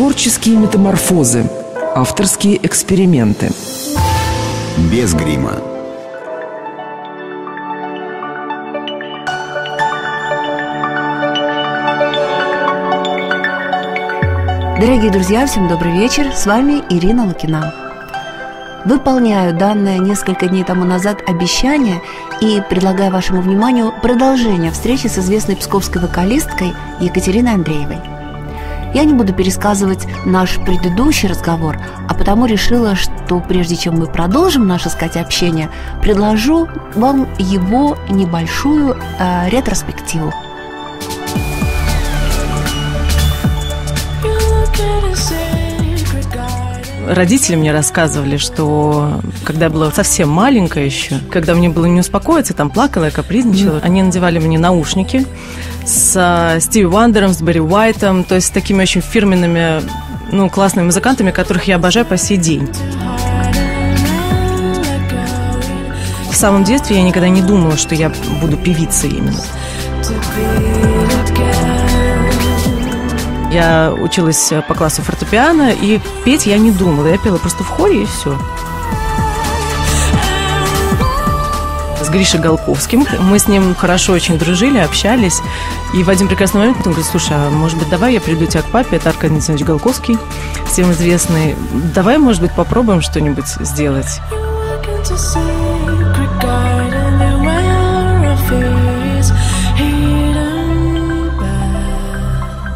Творческие метаморфозы, авторские эксперименты. Без грима. Дорогие друзья, всем добрый вечер. С вами Ирина Лукина. Выполняю данное несколько дней тому назад обещание и предлагаю вашему вниманию продолжение встречи с известной псковской вокалисткой Екатериной Андреевой. Я не буду пересказывать наш предыдущий разговор, а потому решила, что прежде чем мы продолжим наше сказать общение, предложу вам его небольшую э, ретроспективу. Родители мне рассказывали, что когда я была совсем маленькая еще, когда мне было не успокоиться, там плакала, я капризничала, mm. они надевали мне наушники с uh, Стиви Вандером, с Барри Уайтом, то есть с такими очень фирменными, ну, классными музыкантами, которых я обожаю по сей день. В самом детстве я никогда не думала, что я буду певицей именно. Я училась по классу фортепиано, и петь я не думала. Я пела просто в хоре, и все. С Гришей Голковским. Мы с ним хорошо очень дружили, общались. И в один прекрасный момент он говорит, слушай, а может быть, давай я приду тебя к папе, это Аркадий Николаевич Голковский, всем известный. Давай, может быть, попробуем что-нибудь сделать.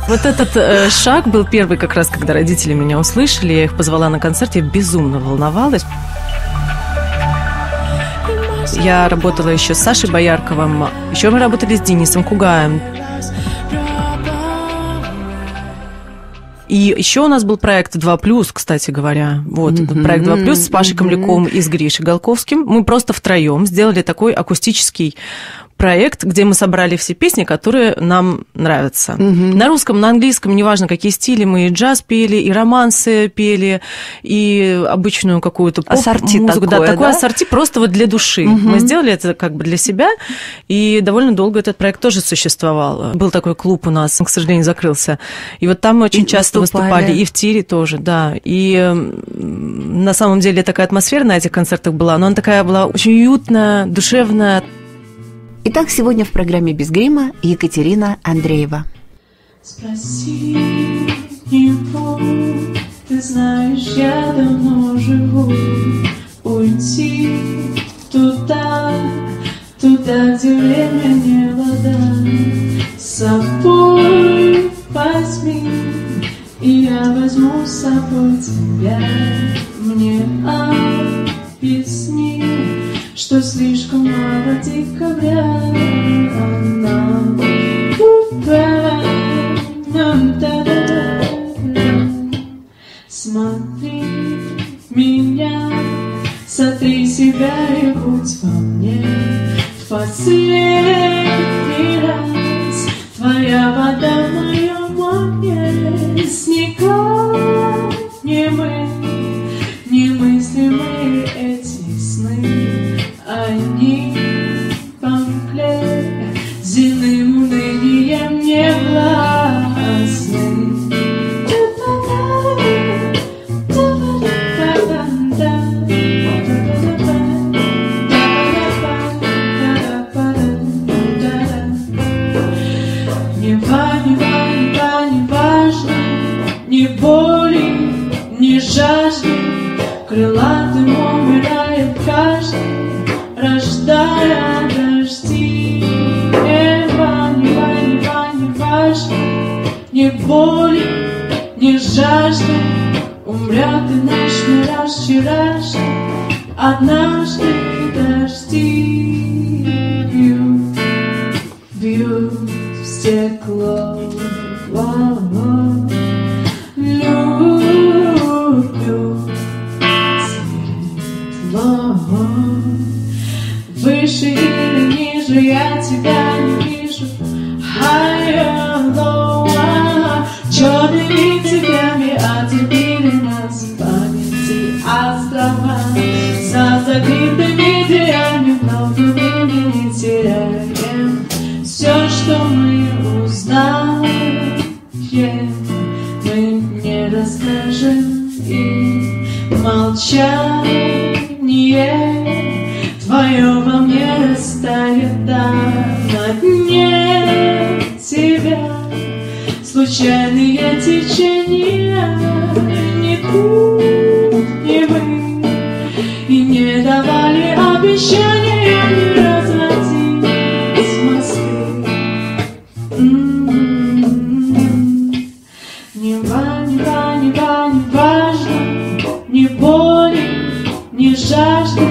Вот этот э, шаг был первый как раз, когда родители меня услышали, я их позвала на концерт, я безумно волновалась. Я работала еще с Сашей Боярковым, еще мы работали с Денисом Кугаем. И еще у нас был проект 2+, кстати говоря. Вот, mm-hmm. проект 2+, с Пашей Камляковым и с Гришей Голковским. Мы просто втроем сделали такой акустический проект, где мы собрали все песни, которые нам нравятся. Угу. На русском, на английском, неважно, какие стили, мы и джаз пели, и романсы пели, и обычную какую-то поп-музыку. Да, такое да? ассорти просто вот для души. Угу. Мы сделали это как бы для себя, и довольно долго этот проект тоже существовал. Был такой клуб у нас, он, к сожалению, закрылся. И вот там мы очень и часто выступали. выступали, и в тире тоже, да. И на самом деле такая атмосфера на этих концертах была, но она такая была очень уютная, душевная. Итак, сегодня в программе «Без грима» Екатерина Андреева. Спроси его, ты знаешь, я давно живу, уйти туда, туда, где время не вода, с собой возьми, и я возьму с собой тебя, За закрытыми дверями много не теряем Все, что мы узнаем Мы не расскажем и молчание Твое во мне растает там на дне тебя. Случайные течения не тут не вы обещания не разводить с Москвы. М-м-м. Не ва, не не не боли, ни жажды.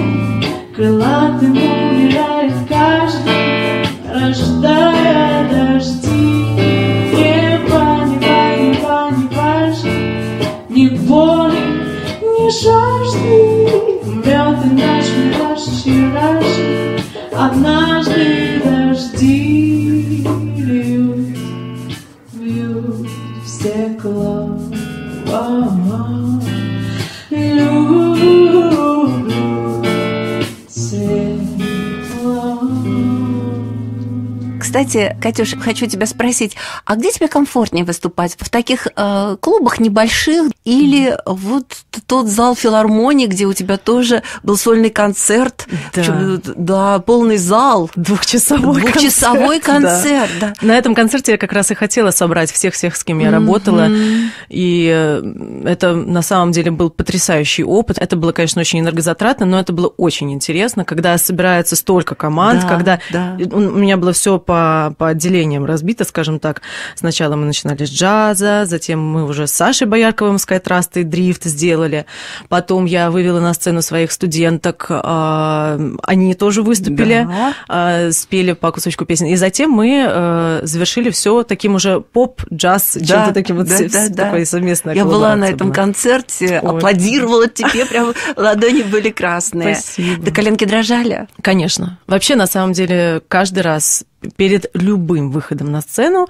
Крылатым умирает каждый Рождая дожди. Не ва, не ва, не не боли, ни жажды И наш вчерашний Однажды Кстати, Катюш, хочу тебя спросить, а где тебе комфортнее выступать? В таких э, клубах небольших или вот тот зал филармонии, где у тебя тоже был сольный концерт? Да. Да, полный зал. Двухчасовой, Двухчасовой концерт, да. На этом концерте я как раз и хотела собрать всех-всех, с кем я работала. И э, это на самом деле был потрясающий опыт. Это было, конечно, очень энергозатратно, но это было очень интересно, когда собирается столько команд, Да, когда да. у меня было все по, по отделениям разбито, скажем так. Сначала мы начинали с джаза, затем мы уже с Сашей Боярковым Скайтраст и дрифт сделали. Потом я вывела на сцену своих студенток, а, они тоже выступили, Да. а, спели по кусочку песен. И затем мы э, завершили все таким уже поп-джаз, Да, чем-то таким вот да, с- да, да. такой совместной Я была на этом была. концерте, Ой. аплодировала тебе, прям ладони были красные. Спасибо. Да коленки дрожали. Конечно. Вообще, на самом деле, каждый раз перед любым выходом на сцену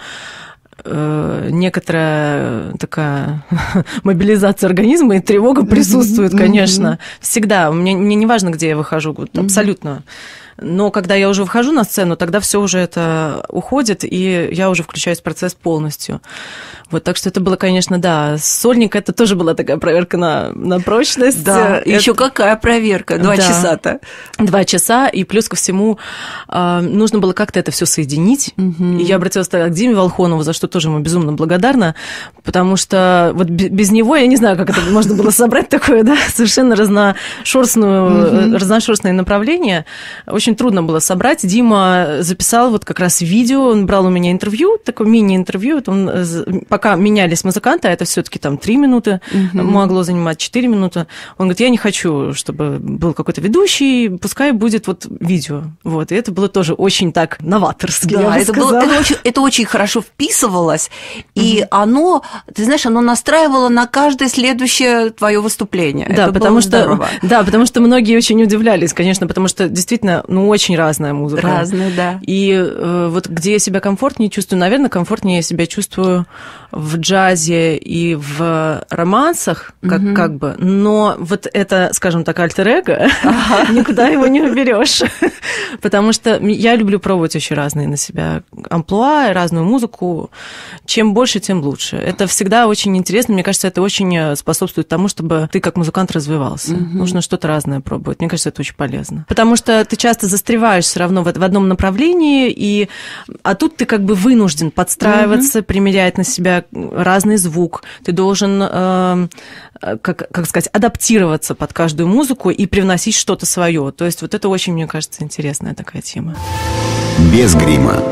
э, некоторая такая мобилизация организма и тревога присутствует, конечно, всегда. Мне, мне не важно, где я выхожу, абсолютно. Но когда я уже выхожу на сцену, тогда все уже это уходит, и я уже включаюсь в процесс полностью. Вот, так что это было, конечно, да. Сольник это тоже была такая проверка на, на прочность. Да, Это- еще какая проверка, два Да. часа-то. Два часа, и плюс ко всему а, нужно было как-то это все соединить. И я обратилась тогда к Диме Волхонову, за что тоже ему безумно благодарна, потому что вот бе- без него я не знаю, как это можно было собрать такое, да, совершенно разношерстную, э, разношерстное направление. Очень трудно было собрать. Дима записал вот как раз видео, он брал у меня интервью, такое мини-интервью, он, э, пока менялись музыканты, а это все-таки там три минуты могло занимать, четыре минуты. Он говорит, я не хочу, чтобы был какой-то ведущий, пускай будет вот видео. Вот, и это было тоже очень так новаторски, Да, это, было, это, очень, это очень хорошо вписывалось, и оно, ты знаешь, оно настраивало на каждое следующее твое выступление. Да, Это потому что, здорово. да, потому что многие очень удивлялись, конечно, потому что действительно, ну, очень разная музыка. Разные, да. И э, вот где я себя комфортнее чувствую, наверное, комфортнее я себя чувствую в джазе и в романсах, как, как бы, но вот это, скажем так, альтер-эго, никуда его не уберешь, потому что я люблю пробовать очень разные на себя амплуа, разную музыку, чем больше, тем лучше. Это всегда очень интересно, мне кажется, это очень э, способствует тому, чтобы ты как музыкант развивался. Нужно что-то разное пробовать, мне кажется, это очень полезно. Потому что ты часто застреваешь все равно в, в одном направлении, и, а тут ты как бы вынужден подстраиваться, примерять на себя разный звук. Ты должен, э, э, как, как сказать, адаптироваться под каждую музыку и привносить что-то свое. То есть вот это очень, мне кажется, интересная такая тема. Без грима.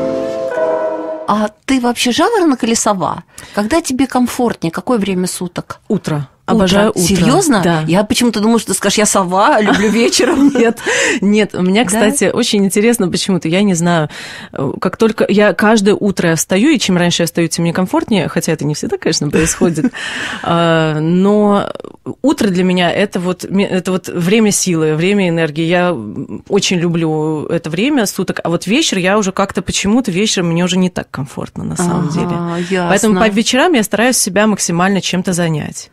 А ты вообще жаворонок или сова? Когда тебе комфортнее? Какое время суток? Утро. Обожаю утро. Серьезно? Да. Я почему-то думала, что ты скажешь, я сова, люблю вечером. Нет, нет, у меня, кстати, очень интересно почему-то, я не знаю, как только я каждое утро я встаю, и чем раньше я встаю, тем мне комфортнее, хотя это не всегда, конечно, происходит, А, но утро для меня это вот, это вот время силы, время энергии, я очень люблю это время суток, а вот вечер я уже как-то почему-то вечером мне уже не так комфортно на самом Ага, деле. ясно. Поэтому вечерам я стараюсь себя максимально чем-то занять.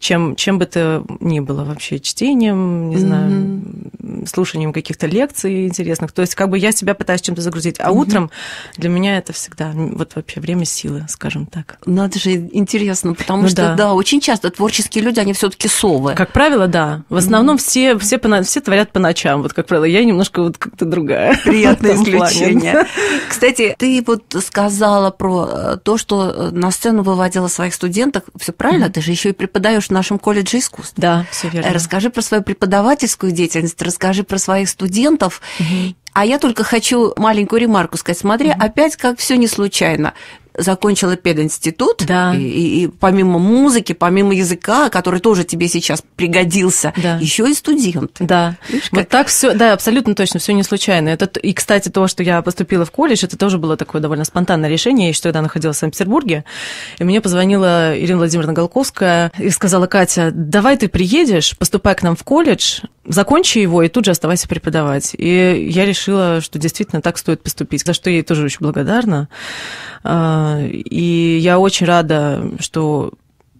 Чем, чем бы то ни было вообще, чтением, не знаю, слушанием каких-то лекций интересных. То есть как бы я себя пытаюсь чем-то загрузить. А утром для меня это всегда вот вообще время силы, скажем так. Надо же интересно, потому Ну что, да. да. очень часто творческие люди, они все таки совы. Как правило, да. В основном все, все, по все творят по ночам. Вот, как правило, я немножко вот как-то другая. Приятное исключение. Кстати, ты вот сказала про э, то, что э, на сцену выводила своих студентов. Все правильно? Ты же еще и преподаешь в нашем колледже искусств. Да, все верно. Э, Расскажи про свою преподавательскую деятельность, расскажи про своих студентов. А я только хочу маленькую ремарку сказать. Смотри, опять как все не случайно. Закончила пединститут, Да. и, и- помимо музыки, помимо языка, который тоже тебе сейчас пригодился, Да. еще и студенты. Да, Видишь, вот как? так все, да, абсолютно точно, все не случайно. Это, и, кстати, то, что я поступила в колледж, это тоже было такое довольно спонтанное решение. Я еще тогда находилась в Санкт-Петербурге, и мне позвонила Ирина Владимировна Голковская и сказала, Катя, давай ты приедешь, поступай к нам в колледж, закончи его и тут же оставайся преподавать. И я решила, что действительно так стоит поступить, за что я ей тоже очень благодарна. А, И я очень рада, что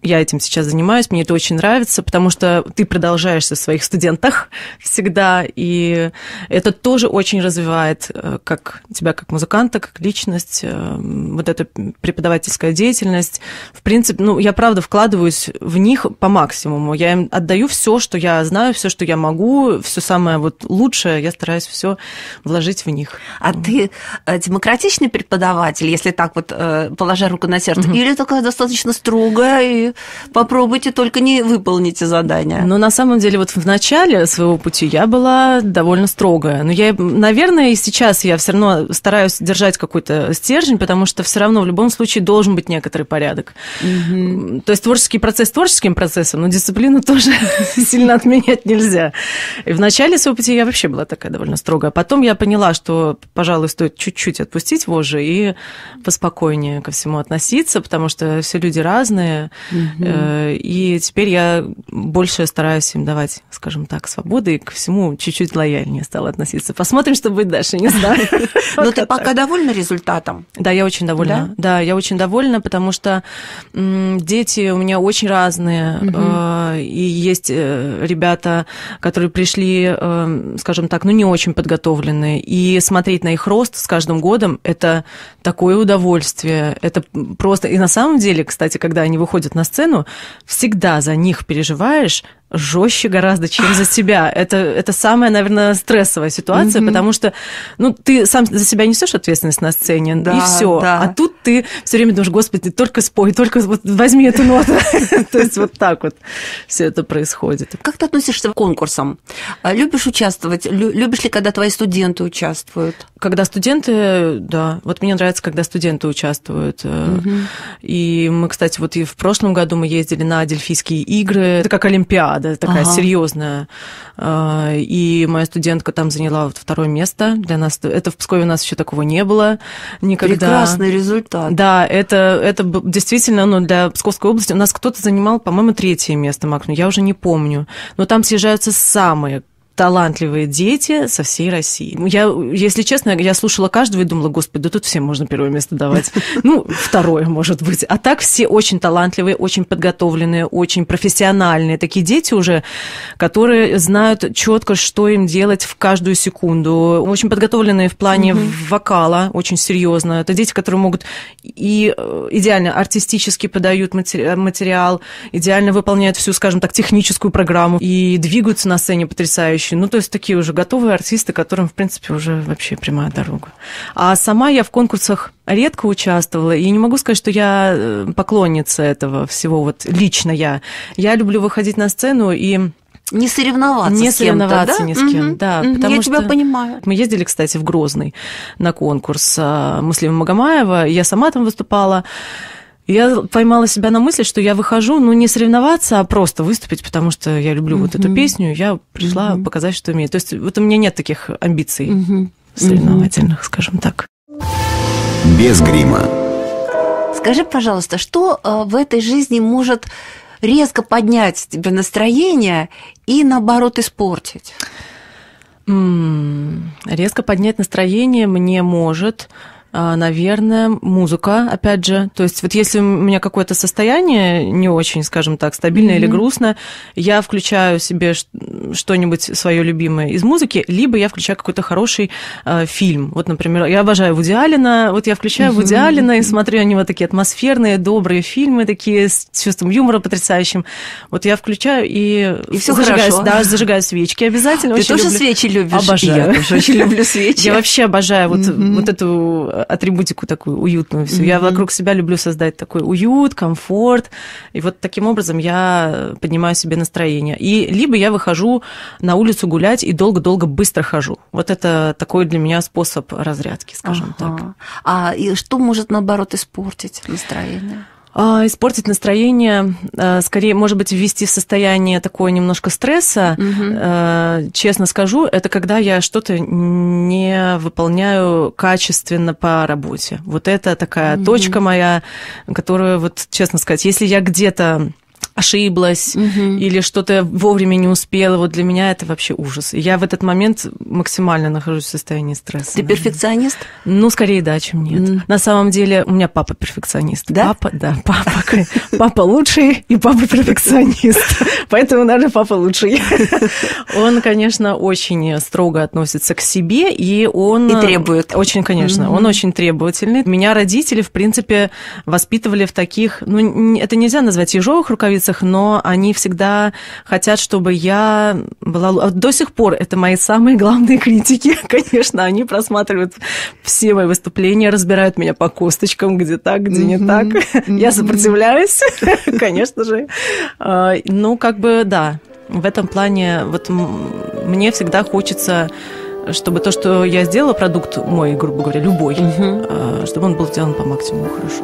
я этим сейчас занимаюсь, мне это очень нравится, потому что ты продолжаешься в своих студентах всегда, и это тоже очень развивает э, как тебя как музыканта, как личность, э, вот эта преподавательская деятельность. В принципе, ну, я правда вкладываюсь в них по максимуму. Я им отдаю все, что я знаю, все, что я могу, все самое вот лучшее, я стараюсь все вложить в них. А ты э, демократичный преподаватель, если так вот положа руку на сердце, или такая достаточно строгая и попробуйте только не выполните задание? Но на самом деле вот в начале своего пути я была довольно строгая. Но я, наверное, и сейчас я все равно стараюсь держать какой-то стержень, потому что все равно в любом случае должен быть некоторый порядок. То есть творческий процесс творческим процессом, но дисциплину тоже сильно отменять нельзя. И в начале своего пути я вообще была такая довольно строгая. Потом я поняла, что, пожалуй, стоит чуть-чуть отпустить вожжи и поспокойнее ко всему относиться, потому что все люди разные. Э, И теперь я больше стараюсь им давать, скажем так, свободы и ко всему чуть-чуть лояльнее стала относиться. Посмотрим, что будет дальше, не знаю. Но ты пока довольна результатом? Да, я очень довольна. Да, я очень довольна, потому что дети у меня очень разные. э, И есть э, ребята, которые пришли, э, скажем так, ну не очень подготовленные. И смотреть на их рост с каждым годом это такое удовольствие. Это просто. И на самом деле, кстати, когда они выходят на сцену, всегда за них переживаешь жестче гораздо, чем за себя. Это, это самая, наверное, стрессовая ситуация, потому что ну, ты сам за себя несешь ответственность на сцене, Да, и все. да. А тут ты все время думаешь, господи, только спой, только вот возьми эту ноту. То есть вот так вот все это происходит. Как ты относишься к конкурсам? А Любишь участвовать? Лю- Любишь ли, когда твои студенты участвуют? Когда студенты, да, вот мне нравится, когда студенты участвуют. Э, И мы, кстати, вот и в прошлом году мы ездили на Дельфийские игры. Это как Олимпиада, такая Ага. серьезная. Э, И моя студентка там заняла вот второе место. Для нас это в Пскове у нас еще такого не было никогда. Прекрасный результат. Да, это, это действительно, ну, для Псковской области у нас кто-то занимал, по-моему, третье место, максимум, я уже не помню. Но там съезжаются самые талантливые дети со всей России. Ну, Я, если честно, я слушала каждого и думала, господи, да тут всем можно первое место давать. Ну, второе, может быть. А так все очень талантливые, очень подготовленные, очень профессиональные. Такие дети уже, которые знают четко, что им делать в каждую секунду. Очень подготовленные в плане вокала, очень серьезно. Это дети, которые могут и э, идеально артистически подают матери- материал, идеально выполняют всю, скажем так, техническую программу и двигаются на сцене потрясающе. Ну, то есть такие уже готовые артисты, которым, в принципе, уже вообще прямая дорога. А сама я в конкурсах редко участвовала, и не могу сказать, что я э, поклонница этого всего, вот лично я. Я люблю выходить на сцену и Не соревноваться не с соревноваться да? ни с кем, Мгм. да, потому Я что тебя понимаю. мы ездили, кстати, в Грозный на конкурс а, Муслима Магомаева, я сама там выступала. Я поймала себя на мысли, что я выхожу, ну, не соревноваться, а просто выступить, потому что я люблю вот эту песню, я пришла показать, что умею. То есть вот у меня нет таких амбиций Мгм. соревновательных, скажем так. Без грима. Скажи, пожалуйста, что э, в этой жизни может резко поднять тебе настроение и, наоборот, испортить? Резко поднять настроение мне может Наверное, музыка, опять же. То есть вот если у меня какое-то состояние не очень, скажем так, стабильное или грустное, я включаю себе что-нибудь свое любимое из музыки, либо я включаю какой-то хороший э, фильм. Вот, например, я обожаю Вуди Аллена, вот я включаю Вуди Аллена и смотрю на него такие атмосферные, добрые фильмы, такие с чувством юмора потрясающим. Вот я включаю и, И всё зажигаю, хорошо. да, зажигаю свечки обязательно. Ты очень тоже люблю. свечи любишь? Обожаю. Я тоже очень люблю свечи. Я вообще обожаю вот, вот эту атрибутику такую уютную всю. Я вокруг себя люблю создать такой уют, комфорт. И вот таким образом я поднимаю себе настроение. И либо я выхожу на улицу гулять и долго-долго быстро хожу. Вот это такой для меня способ разрядки, скажем так. Ага. А и что может, наоборот, испортить настроение? А, испортить настроение, а, скорее, может быть, ввести в состояние такое немножко стресса. А, Честно скажу, это когда я что-то не выполняю качественно по работе. Вот это такая точка моя, которую, вот, честно сказать, если я где-то ошиблась или что-то вовремя не успела, вот для меня это вообще ужас. И я в этот момент максимально нахожусь в состоянии стресса. Ты перфекционист? Ну, скорее да, чем нет. Мгм. На самом деле, у меня папа перфекционист. Да? Папа, да, папа. Папа лучший и папа перфекционист. Поэтому, наверное, папа лучший. Он, конечно, очень строго относится к себе, и он... И требует. Очень, конечно, он очень требовательный. Меня родители, в принципе, воспитывали в таких... Ну, это нельзя назвать ежовых рукавицах, но они всегда хотят, чтобы я была... а До сих пор это мои самые главные критики, конечно. Они просматривают все мои выступления, разбирают меня по косточкам, где так, где не так. Я сопротивляюсь, конечно же. А, Ну, как бы, да, в этом плане вот мне всегда хочется чтобы то, что я сделала, продукт мой, грубо говоря, любой, а, чтобы он был сделан по максимуму хорошо.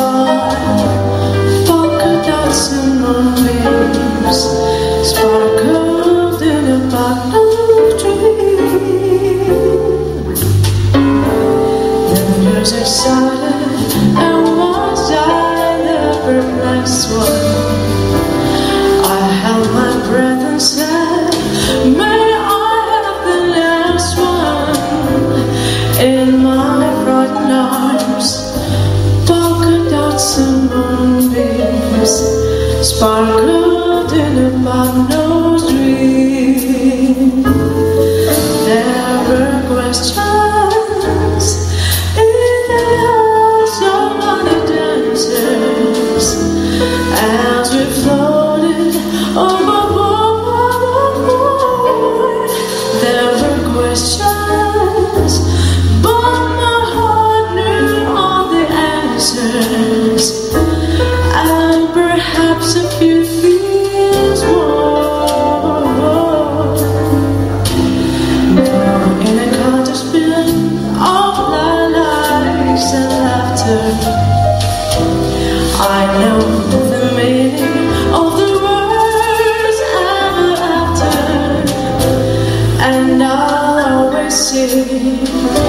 say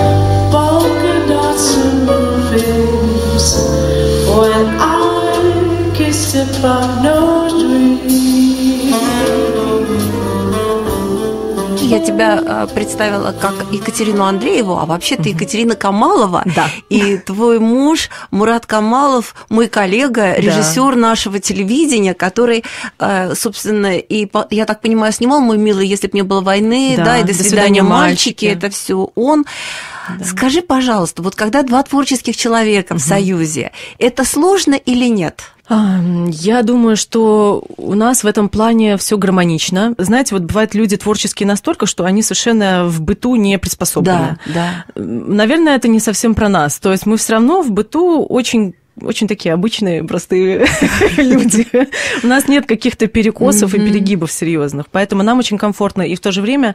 тебя э, представила как Екатерину Андрееву, а вообще ты Екатерина Камалова. Да. И твой муж Мурат Камалов, мой коллега, режиссер нашего телевидения, который, э, собственно, и, я так понимаю, снимал «Мой милый, если б не было войны», да, Да, и «До, «До свидания, свидания, мальчики», мальчики». это все он. Скажи, пожалуйста, вот когда два творческих человека в союзе, это сложно или нет? А, Я думаю, что у нас в этом плане все гармонично. Знаете, вот бывают люди творческие настолько, что они совершенно в быту не приспособлены. да. Наверное, это не совсем про нас. То есть мы все равно в быту очень очень такие обычные, простые люди. У нас нет каких-то перекосов и перегибов серьезных. Поэтому нам очень комфортно. И в то же время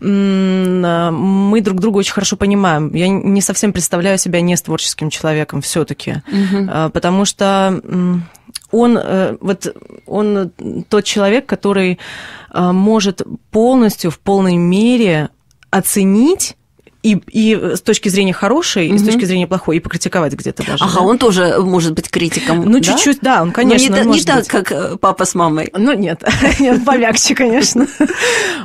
а, мы друг друга очень хорошо понимаем. Я не совсем представляю себя не с творческим человеком все-таки. Потому что он, э, вот, он тот человек, который э, может полностью, в полной мере оценить и, и с точки зрения хорошей, и с точки зрения плохой, и покритиковать где-то даже. Ага, да? он тоже может быть критиком. Ну, да? чуть-чуть, да, он, Но конечно, не, та- не так, быть. как э, папа с мамой. Ну, нет, нет, помягче, конечно.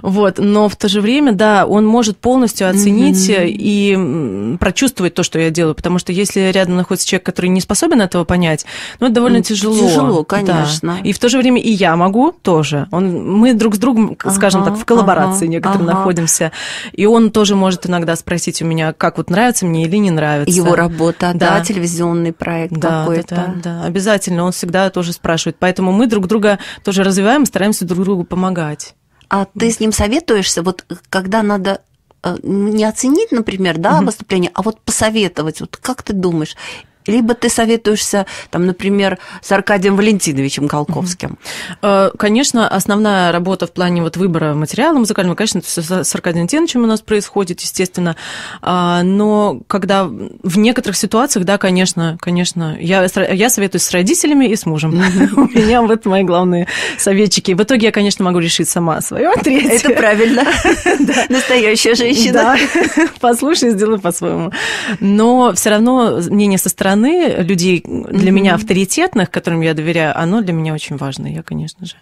Вот, но в то же время, да, он может полностью оценить и прочувствовать то, что я делаю, потому что если рядом находится человек, который не способен этого понять, ну, это довольно тяжело. тяжело, конечно. И в то же время и я могу тоже. Он, мы друг с другом, скажем так, в коллаборации ага. находимся. И он тоже может иногда спросить у меня, как вот нравится мне или не нравится. Его работа, да, Да. телевизионный проект Да, да, какой-то. да, да, обязательно. Он всегда тоже спрашивает. Поэтому мы друг друга тоже развиваем, стараемся друг другу помогать. А ты с ним советуешься, вот когда надо э, не оценить, например, да, выступление, а вот посоветовать, вот как ты думаешь? Либо ты советуешься, там, например, с Аркадием Валентиновичем Колковским. Э, Конечно, основная работа в плане вот выбора материала музыкального, конечно, с Аркадием Тенычем у нас происходит, естественно. А, Но когда в некоторых ситуациях, да, конечно, конечно, я, я советуюсь с родителями и с мужем. У меня вот мои главные советчики. В итоге я, конечно, могу решить сама свое третье. Это правильно. Настоящая женщина. Послушай, сделай по-своему. Но все равно мнение со стороны людей для меня авторитетных, которым я доверяю, оно для меня очень важно. Я, конечно же,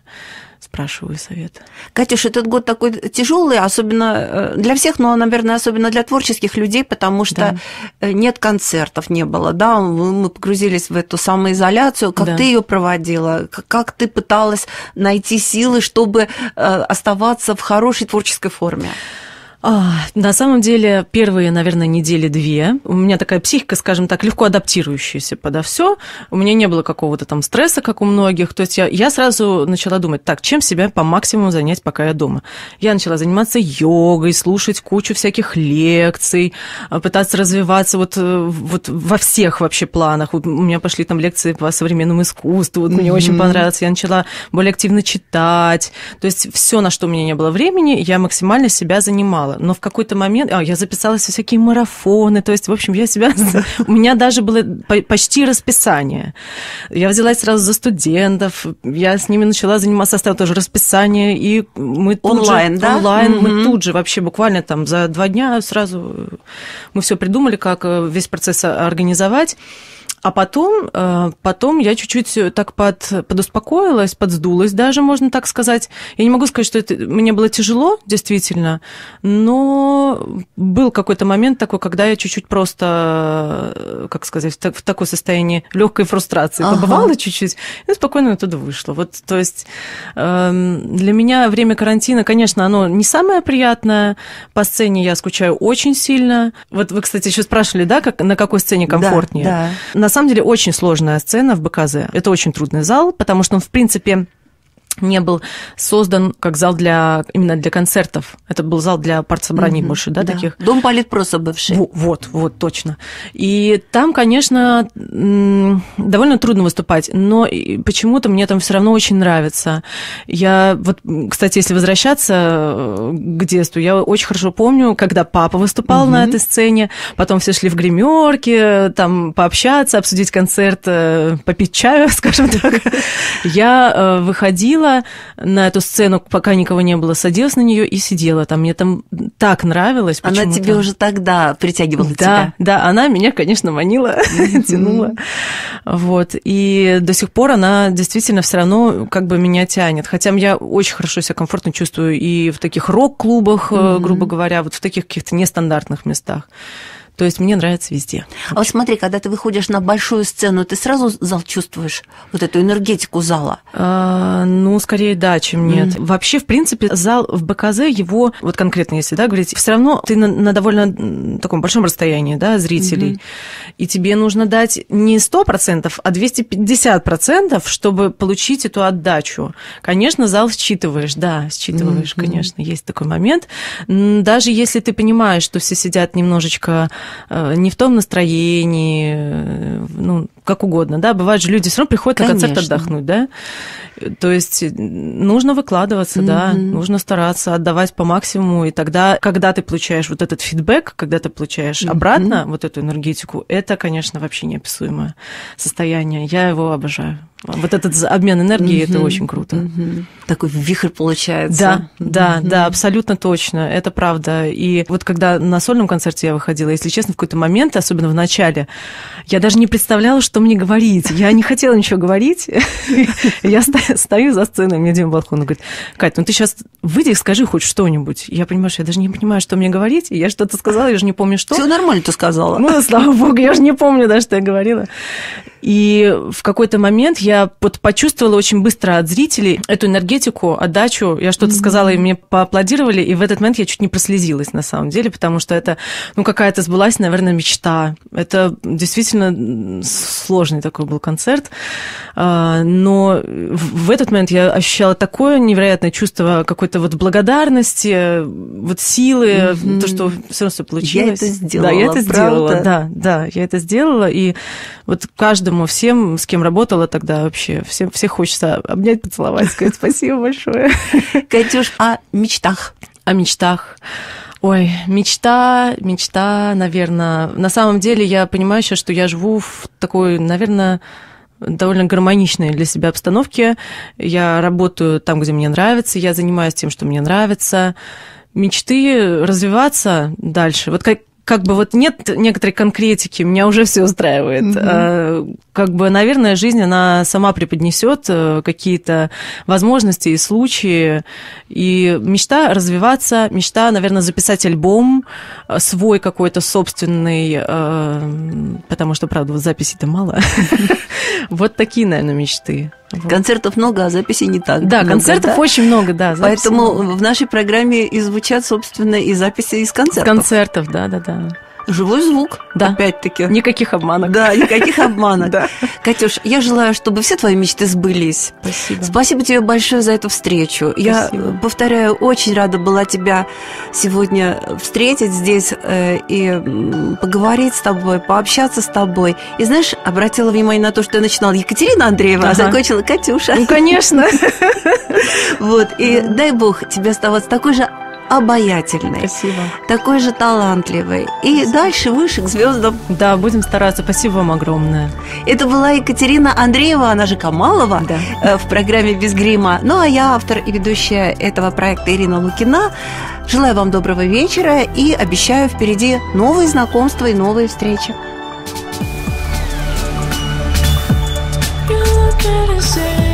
спрашиваю совет. Катюш, этот год такой тяжелый, особенно э, для всех, но, наверное, особенно для творческих людей, потому что э, нет концертов, не было, да, мы погрузились в эту самоизоляцию. Как Да. ты ее проводила? Как ты пыталась найти силы, чтобы э, оставаться в хорошей творческой форме? А, на самом деле, первые, наверное, недели две у меня такая психика, скажем так, легко адаптирующаяся подо все. У меня не было какого-то там стресса, как у многих. То есть я, я сразу начала думать, так, чем себя по максимуму занять, пока я дома. Я начала заниматься йогой, слушать кучу всяких лекций, а, пытаться развиваться вот, э, вот во всех вообще планах. У меня пошли там лекции по современному искусству, вот мне очень понравилось. Я начала более активно читать. То есть все, на что у меня не было времени, я максимально себя занимала. Но в какой-то момент... А, я записалась во всякие марафоны. То есть, в общем, я себя... У меня даже было по- почти расписание. Я взялась сразу за студентов. Я с ними начала заниматься, оставила тоже расписание. И мы тут Онлайн, же... да? Онлайн. Мы Мгм. тут же вообще буквально там за два дня сразу мы все придумали, как э, весь процесс организовать. А потом, э, потом я чуть-чуть так под, подуспокоилась, подсдулась даже, можно так сказать. Я не могу сказать, что это, мне было тяжело, действительно, но был какой-то момент такой, когда я чуть-чуть просто, э, как сказать, в, так- в такое состояние легкой фрустрации Ага. побывала чуть-чуть, и спокойно оттуда вышла. Вот, то есть эм, для меня время карантина, конечно, оно не самое приятное. По сцене я скучаю очень сильно. Вот вы, кстати, еще спрашивали, да, как, на какой сцене комфортнее? да. На самом деле очень сложная сцена в БКЗ. Это очень трудный зал, потому что он, в принципе, не был создан как зал для именно для концертов. Это был зал для партсобраний больше, да, таких. Дом политпроса бывший. Во- Вот, вот, точно. И там, конечно, довольно трудно выступать, но почему-то мне там все равно очень нравится. Я вот, кстати, если возвращаться э, к детству, я очень хорошо помню, когда папа выступал на этой сцене, потом все шли в гримерки, там пообщаться, обсудить концерт, э, попить чаю, скажем так. Я э, выходила на эту сцену, пока никого не было, садилась на нее и сидела там. Мне там так нравилось. Она тебе уже тогда притягивала Да, тебя. да, она меня, конечно, манила, тянула. Вот. И до сих пор она действительно все равно как бы меня тянет. Хотя я очень хорошо себя комфортно чувствую и в таких рок-клубах, э, грубо говоря, вот в таких каких-то нестандартных местах. То есть мне нравится везде. А вот смотри, когда ты выходишь на большую сцену, ты сразу зал чувствуешь вот эту энергетику зала. А, ну, скорее да, чем нет. Вообще, в принципе, зал в БКЗ, его, вот конкретно если, да, говорить, все равно ты на, на довольно таком большом расстоянии, да, зрителей, и тебе нужно дать не 100%, а 250%, чтобы получить эту отдачу. Конечно, зал считываешь, да, считываешь, конечно, есть такой момент. Даже если ты понимаешь, что все сидят немножечко не в том настроении, э, ну, как угодно, да, бывают же люди все равно приходят на концерт Конечно. отдохнуть, да, то есть э, нужно выкладываться, да, нужно стараться отдавать по максимуму, и тогда, когда ты получаешь вот этот фидбэк, когда ты получаешь обратно вот эту энергетику, это, конечно, вообще неописуемое состояние. Я его обожаю. Вот этот обмен энергией, это Мгм, очень круто. мгм. Такой вихрь получается. Да, да, Мгм. да, абсолютно точно, это правда. И вот когда на сольном концерте я выходила, если честно, в какой-то момент, особенно в начале, я даже не представляла, что мне говорить. Я не хотела ничего говорить. Я стою за сценой, мне Дима Балхун говорит, Кать, ну ты сейчас выйди и скажи хоть что-нибудь. Я понимаю, что я даже не понимаю, что мне говорить. Я что-то сказала, я же не помню, что. Все нормально ты сказала. Ну, слава богу, я же не помню даже, что я говорила. И в какой-то момент я вот почувствовала очень быстро от зрителей эту энергетику, отдачу. Я что-то сказала, и мне поаплодировали, и в этот момент я чуть не прослезилась, на самом деле, потому что это, ну, какая-то сбылась, наверное, мечта. Это действительно сложный такой был концерт. А, Но в этот момент я ощущала такое невероятное чувство какой-то вот благодарности, вот силы, Мгм. то, что все равно все получилось. это сделала, Да, я это сделала, правда? да, да, я это сделала, и вот каждому, всем, с кем работала тогда вообще, всем, всех хочется обнять, поцеловать, сказать спасибо большое. Катюш, о мечтах. О мечтах. Ой, мечта, мечта, наверное. На самом деле я понимаю сейчас, что я живу в такой, наверное, довольно гармоничной для себя обстановке. Я работаю там, где мне нравится, я занимаюсь тем, что мне нравится. Мечты развиваться дальше. Вот как, как бы вот нет некоторой конкретики, меня уже все устраивает. А, Как бы, наверное, жизнь, она сама преподнесет э, какие-то возможности и случаи. И мечта развиваться, мечта, наверное, записать альбом э, свой какой-то собственный, э, потому что, правда, вот записей-то мало. Вот такие, наверное, мечты. Вот. Концертов много, а записей не так Да, много, концертов да? очень много, да. Поэтому много. в нашей программе и звучат, собственно, и записи из концертов. концертов, да, да, да. Живой звук, Да. опять-таки. Никаких обманок. Да, никаких обманок. Да. Катюш, я желаю, чтобы все твои мечты сбылись. Спасибо. Спасибо тебе большое за эту встречу. Я, Спасибо. э, повторяю, очень рада была тебя сегодня встретить здесь э, и поговорить с тобой, пообщаться с тобой. И знаешь, обратила внимание на то, что я начинала Екатерина Андреева, а Ага. закончила Катюша. Ну, конечно. Вот. И дай бог тебе оставаться такой же обаятельной, Спасибо. такой же талантливой. И дальше выше к звездам. Да, будем стараться. Спасибо вам огромное. Это была Екатерина Андреева, она же Камалова, Да. э, в программе «Без грима». Ну, а я автор и ведущая этого проекта Ирина Лукина. Желаю вам доброго вечера и обещаю впереди новые знакомства и новые встречи. You look at